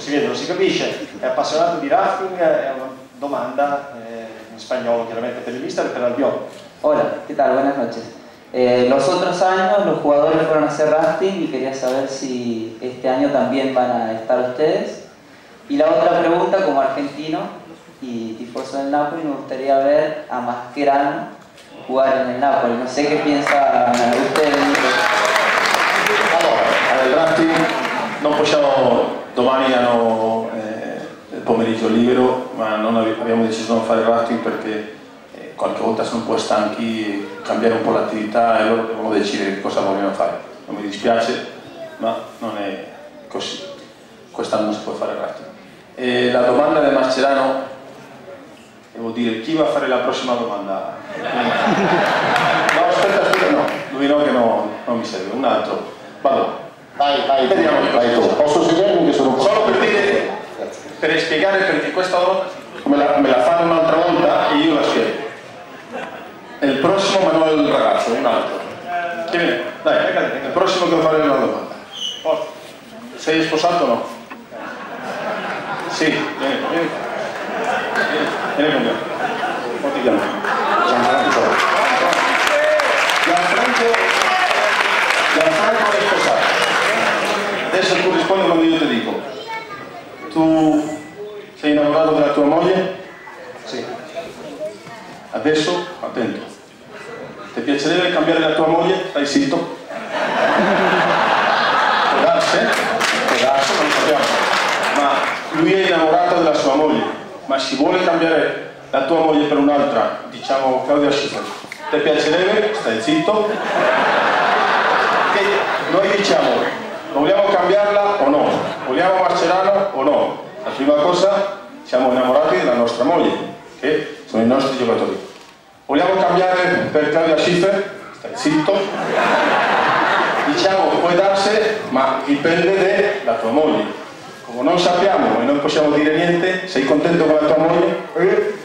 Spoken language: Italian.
si vede, non si capisce, è appassionato di rafting, è una domanda eh, in spagnolo chiaramente per il mister e per Albion. Hola, ¿qué tal? Buenas noches. Eh, los otros años los jugadores fueron a hacer rafting y quería saber si este año también van a estar ustedes. Y la otra pregunta, como argentino y tifoso del Napoli, me gustaría ver a Mascherano jugar en el Napoli. No sé qué piensa domani hanno eh, il pomeriggio libero, ma abbiamo deciso di non fare il rafting perché eh, qualche volta sono un po' stanchi, cambiare un po' l'attività e loro devono decidere cosa vogliono fare. Non mi dispiace, ma non è così. Quest'anno non si può fare il rafting. E la domanda del Mascherano, devo dire, chi va a fare la prossima domanda? No, aspetta, aspetta, no, lui no che no, non mi serve, un altro. Vado. Vai, vai, Vediamo che vai tu. Posso sedermi che sono un po'... Solo per dire, per spiegare perché questa me la, me la fanno un'altra volta e io la spiego. Il prossimo ma non il ragazzo, un altro. Chi viene? Dai, il prossimo devo fare una domanda. Sei sposato o no? Sì, vieni. Vieni, vieni con me. Come ti chiami? Gianfranco. Gianfranco. Gianfranco è sposato. Adesso tu rispondi quando io ti dico. Tu sei innamorato della tua moglie? Sì. Adesso, attento. Ti piacerebbe cambiare la tua moglie? Stai zitto. Può darsi, può darsi, non sappiamo. Ma lui è innamorato della sua moglie, ma si vuole cambiare la tua moglie per un'altra, diciamo Claudia Schiffer. Ti piacerebbe? Stai zitto. Noi diciamo, vogliamo cambiarla o no? Vogliamo Marcerano o no? La prima cosa, siamo innamorati della nostra moglie, che sono i nostri giocatori. Vogliamo cambiare per Claudia Schiffer? Stai zitto. Diciamo, puoi darsi, ma dipende dalla tua moglie. Come non sappiamo e non possiamo dire niente, sei contento con la tua moglie?